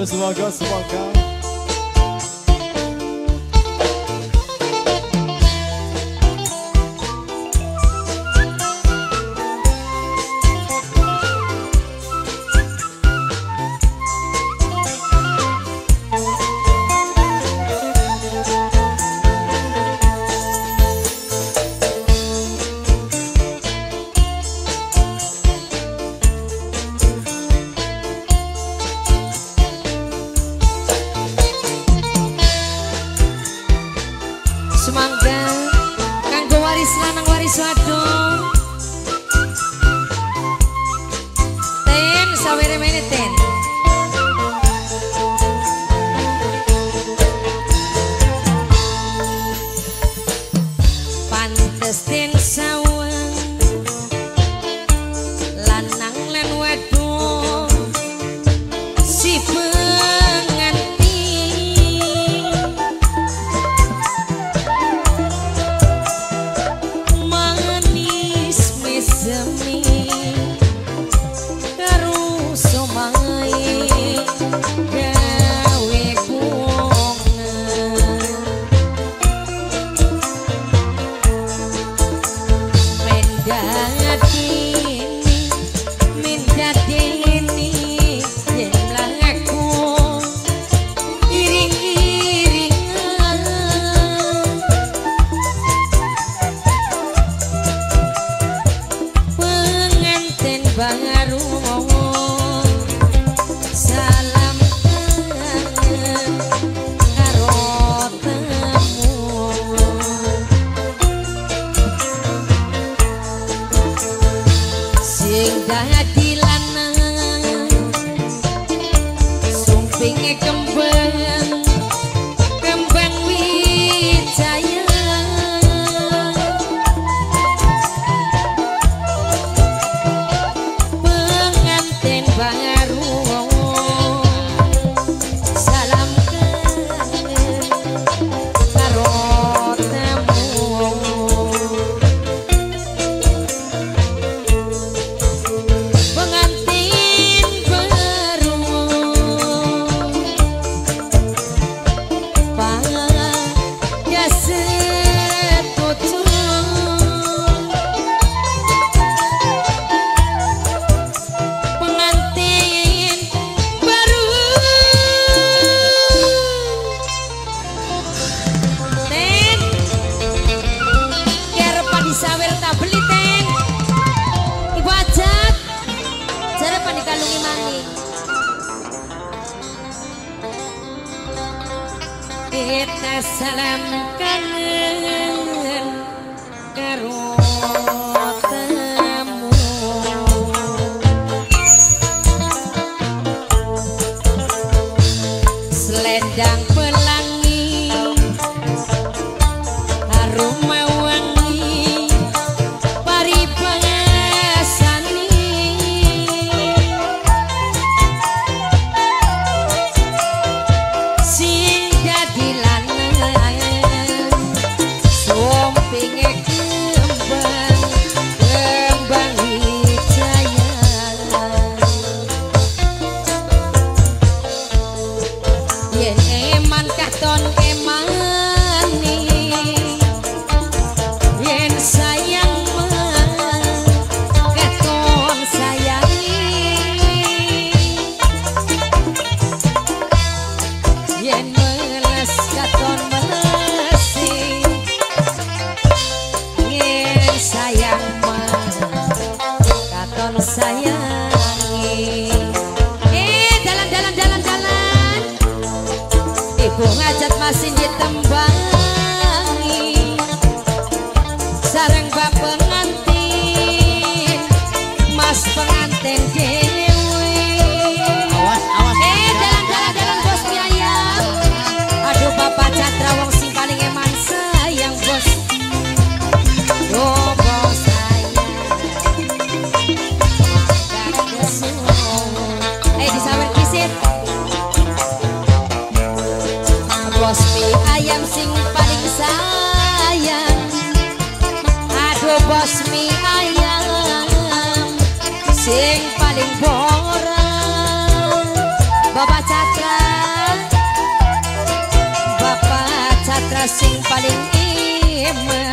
Hadi Sıvakan Sıvakan saber. Pantes den cầm về. eta salam karu Bunga jat masih ditembang Ngertos ayam Sing paling borang Bapak Catra Bapak Catra sing paling iman